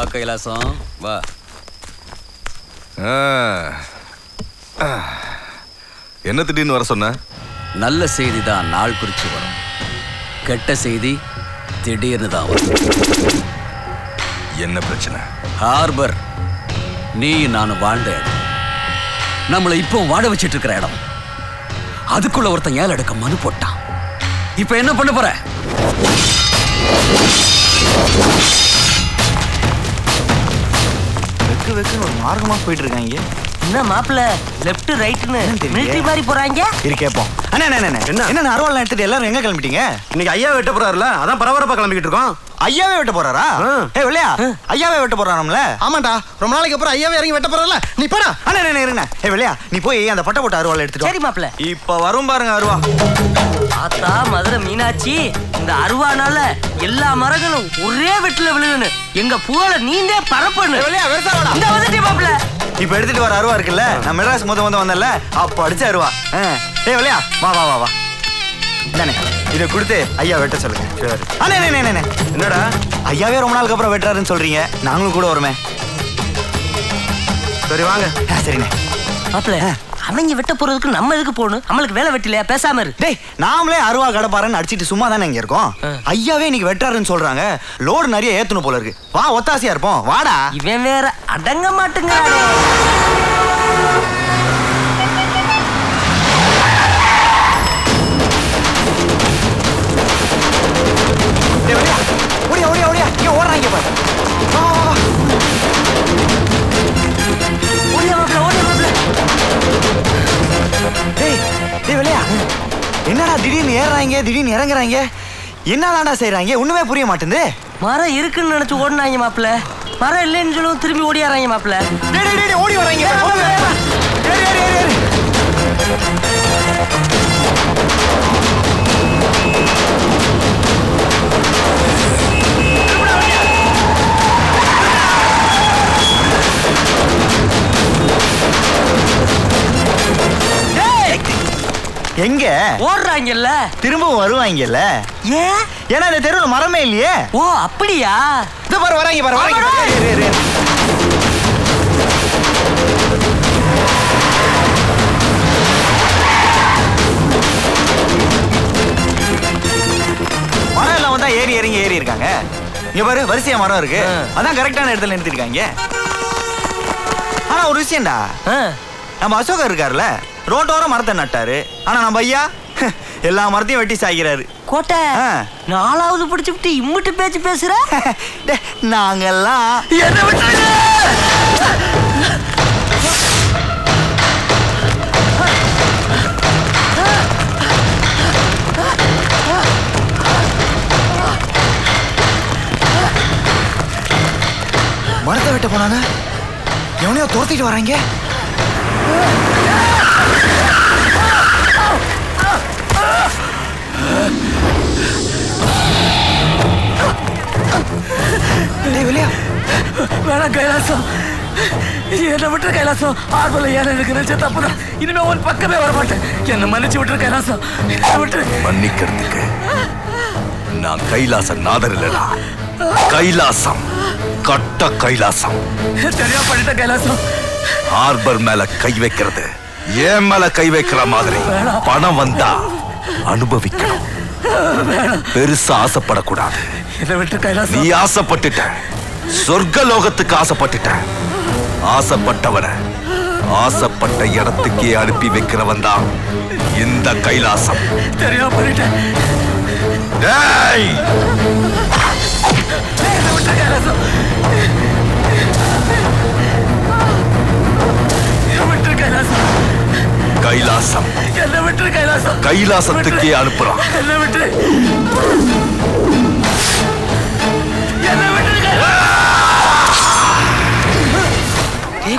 வா கைலாசம். வா. என்ன திடீர்னு வர சொன்ன? நல்ல செய்தி தான் நாள் குறிச்சு வரும். கெட்ட செய்தி திடீர்னு தான் வரும். என்ன பிரச்சனை? ஹார்பர். நீ நான் வாழ்ந்த இடம். நம்மளை இப்போ வாழ வச்சிட்டு இருக்கிற இடம். அதுக்குள்ள ஒருத்தன் ஏழை எடுக்க மனு போட்டான். இப்போ என்ன பண்ண போற? வெக்கு வெக்குன்னு ஒரு மார்க்கமா போயிட்டு இருக்காங்க. என்ன மாப்பிள்ள லெஃப்ட் ரைட்னு. மிலிட்டரி மாதிரி போறாங்க? இரு கேப்போம். அண்ணா என்ன? என்ன அருவாள் எடுத்துட்டு எல்லாரும் எங்க கிளம்பிட்டீங்க? இன்னைக்கு ஐயா வெட்ட போறாருல அதான் பரபரப்பா கிளம்பிக்கிட்டு இருக்கோம். ஐயாவே வெட்ட போறாரா? ஏ வெள்ளையா ஐயாவே வெட்ட போறாராம்ல? ஆமாண்டா ரொம்ப நாளைக்கு அப்புறம் ஐயாவே இறங்கி வெட்ட போறாருல. நீ போடா. அண்ணா அண்ணா, இருங்க ஏ வெள்ளையா நீ போய் அந்த பட்டை போட்ட அருவாள் எடுத்துட்டு சரி மாப்பிள்ள வா. இப்ப வரும் பாருங்க அருவா. ஆத்தா மதுரை மீனாட்சி இந்த அருவானால எல்லா மரங்களும் ஒரே வெட்டுல விழுகணும் எங்க புகழ நீந்தே பரப்பணும். இந்த வந்துட்டே மாப்பிள்ள இப்ப எடுத்துட்டு வர அருவா இருக்குல்ல? நான் மெட்ராஸ் முத முத வந்தேன்ல அப்ப அடிச்ச அருவா. ஆ. ஏய் வெள்ளையா வா வா வா வா. தானே இதை கொடுத்து ஐயா வெட்ட சொல்லுங்க. அண்ணே அண்ணே. என்னடா? ஐயாவே ரொம்ப நாளுக்கு அப்புறம் வெட்டுறாருன்னு சொல்றீங்க. நாங்களும் கூட வருமே. சரி வாங்க. சரிண்ணே. மாப்பிள்ள. அவங்க வெட்ட போறதுக்கு நம்ம எதுக்கு போகணும்? நம்மளுக்கு வேலை வெட்டலையா? பேசாம இரு. டேய் நாமளே அருவா கடப்பாரன்னு அடிச்சிட்டு சும்மா தானே இங்க இருக்கோம்? ஐயாவே இன்னைக்கு வெட்டுறாருன்னு சொல்றாங்க. லோடு நிறைய ஏத்தணும் போல இருக்கு. வா ஒத்தாசியா இருப்போம். வாடா. இவன் வேற அடங்க மாட்டுங்க வெளியா. திடீர்னு ஏறுறாங்க திடீர்னு இறங்குறாங்க? என்னதான்டா செய்றாங்க? ஒண்ணுமே புரிய மாட்டேங்குது. மரம் இருக்குன்னு நினைச்சு ஓடினாங்க மாப்பிள்ள. மரம் இல்லைன்னு சொல்லவும் திரும்பி ஓடியாராங்க டேய் ஓடி வராங்க ஓடி வராங்க. ஏறு, ஏறு, ஏறு, எங்க? ஓடுறாங்கல்ல. திரும்பவும் வருவாங்கல்ல? ஏன் ஏன்னா இந்த தெருவில் மரமே இல்லையே. ஓ அப்படியா? இந்த பாரு வராங்க பாரு வராங்க. மரம் எல்லாம் வந்தா ஏறி இறங்கி ஏறி இருக்காங்க. இங்க பாரு வரிசையா மரம் இருக்கு. அதான் கரெக்டான இடத்துல நிறுத்திருக்காங்க. ஆனா ஒரு விஷயம்டா. நம்ம அசோகர் இருக்காருல்ல? ரோட்டோரம் மரத்தை நட்டாரு. ஆனா நம்ம ஐயா எல்லா மரத்தையும் வெட்டி சாய்க்கிறாரு கோட்டை. நாலாவது பிடிச்சுட்டு இம்முட்டு பேச்சு பேசுற? நாங்கெல்லாம் என்ன மரத்தை வெட்ட போனாங்க? எவனையோ துரத்திட்டு வராங்க? வேணாம் கைலாசம். என்னை விட்டுரு கைலாசம். ஆர்வல ஏன் எனக்கு நினைச்ச தப்புதான்? இனிமே உன் பக்கமே வர மாட்டேன் என்னை மன்னிச்சு விட்டுரு கைலாசம். விட்டுரு. மன்னிக்கிறதுக்கு நான் கைலாச நாதர் இல்லடா கைலாசம். கட்ட கைலாசம். தெரியாம பண்ணிட்டேன் கைலாசம். ஹார்பர் மேல கை வைக்கிறது. ஏன் மேல கை வைக்கிற மாதிரி? பணம் வந்தா அனுபவிக்கணும். பெருசா ஆசைப்படக்கூடாது. நீ ஆசைப்பட்டுட்ட. சொர்க்க லோகத்துக்கு ஆசைப்பட்டுட்ட. ஆசைப்பட்டவனை ஆசைப்பட்ட இடத்துக்கே அனுப்பி வைக்கிறவன் தான் இந்த கைலாசம். தெரியாம பண்ணிட்டேன் டேய்! கைலாசத்துக்கே அனுப்புறான்.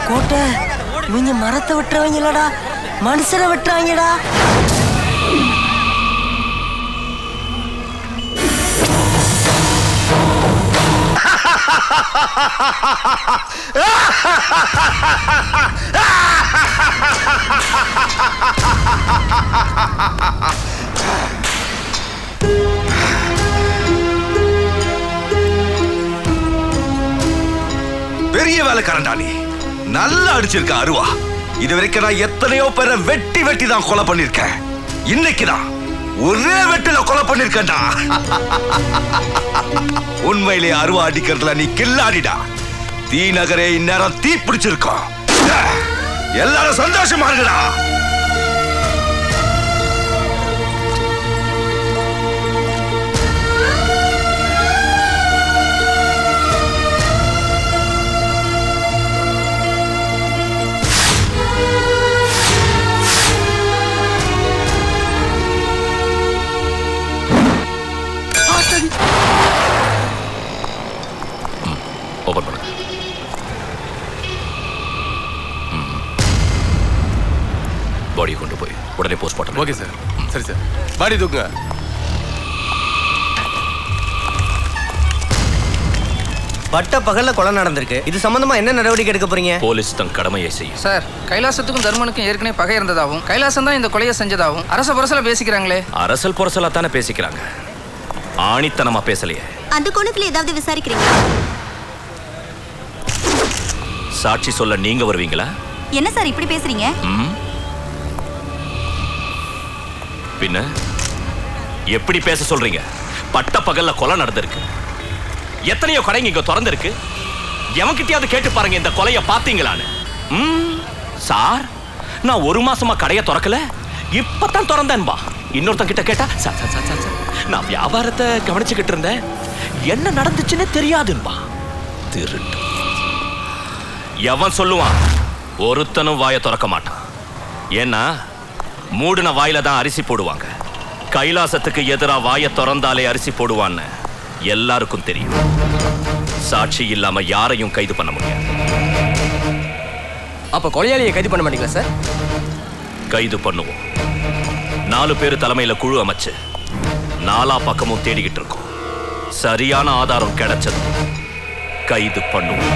கோட்டை இவங்க மரத்தை வெட்டுறவங்களடா? மனுஷரை வெட்டுறாங்கடா. ha ha ha ha ha ha ha வேலைக்காரன்டா நீ நல்லா அடிச்சிருக்க அருவா. இது வரைக்கும் நான் எத்தனையோ பேரை வெட்டி வெட்டி தான் கொலை பண்ணிருக்கேன். இன்னைக்குதான் ஒரே வெட்டில கொலை பண்ணிருக்கேன்டா. உண்மையிலே அருவா அடிக்கிறதுல நீ கில்லாடிடா. தீ நகரே இந்நேரம் தீ பிடிச்சிருக்கோம் எல்லாரும் சந்தோஷமா இருக்கடா பாடியை கொண்டு போய் உடனே போஸ்ட் மார்ட்டம் ஓகே சார் சரி சார் பாடி தூக்குங்க. பட்ட பகல்ல கொலை நடந்திருக்கு. இது சம்பந்தமா என்ன நடவடிக்கை எடுக்க போறீங்க? போலீஸ் தன் கடமையை செய்யும். சார் கைலாசத்துக்கும் தர்மனுக்கும் ஏற்கனவே பகை இருந்ததாகவும் கைலாசம் தான் இந்த கொலையை செஞ்சதாகவும் அரச பரசல பேசிக்கிறாங்களே. அரசல் புரசலா தானே பேசிக்கிறாங்க. ஆணித்தனமா பேசலையே. அந்த கோணத்துல ஏதாவது விசாரிக்கிறீங்களா? சாட்சி சொல்ல நீங்க வருவீங்களா? என்ன சார் இப்படி பேசுறீங்க? பின்ன எப்படி பேச சொல்றீங்க? பட்ட பகல்ல கொலை நடந்திருக்கு. எத்தனையோ கடைங்க இங்க திறந்திருக்கு. எவன்கிட்டயாவது கேட்டு பாருங்க இந்த கொலைய பாத்தீங்களான்னு ம், சார் நான் ஒரு மாசமா கடையை திறக்கல. இப்பதான் திறந்தேன்பா. இன்னொருத்தன் கிட்ட கேட்டா சார் சார் சார் சார், நான் வியாபாரத்தை கவனிச்சுக்கிட்டு இருந்தேன். என்ன நடந்துச்சுன்னு தெரியாதுன்பா. திருட்டு. எவன் சொல்லுவான் ஒருத்தனும் வாயை திறக்க மாட்டான். ஏன்னா மூடின வாயில தான் அரிசி போடுவாங்க. கைலாசத்துக்கு எதிரா வாயை திறந்தாலே அரிசி போடுவான்னு எல்லாருக்கும் தெரியும். சாட்சி இல்லாம யாரையும் கைது பண்ண முடியாது. அப்ப கொலையாளியை கைது பண்ண மாட்டீங்களா சார்? கைது பண்ணுவோம். நாலு பேர் தலைமையில குழு அமைச்சு நாலா பக்கமும் தேடிக்கிட்டு இருக்கோம். சரியான ஆதாரம் கிடைச்சது கைது பண்ணுவோம்.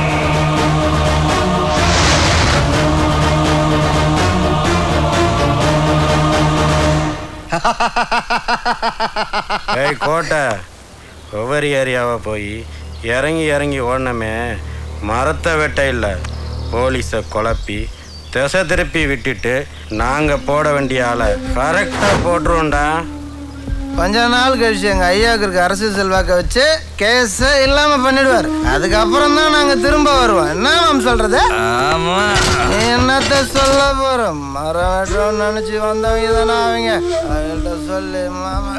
ஏய் கோட்டை. ஒவ்வொரு ஏரியாவை போய் இறங்கி இறங்கி ஓடனமே மரத்தை வெட்ட இல்லை. போலீஸை குழப்பி திசை திருப்பி விட்டுட்டு நாங்கள் போட வேண்டிய ஆளை கரெக்டாக போட்டுருவோண்டா கொஞ்ச நாள் கழிச்சு எங்க ஐயாவுக்கு இருக்க அரசியல் செல்வாக்க வச்சு கேஸ் இல்லாம பண்ணிடுவார். அதுக்கப்புறம் தான் நாங்க திரும்ப வருவோம். என்ன மேம் சொல்றது? நீ என்னத்த சொல்ல போறோம் மரம் நினைச்சு வந்தவங்க தானே அவங்க. அவங்கள்ட்ட சொல்லு மாமா.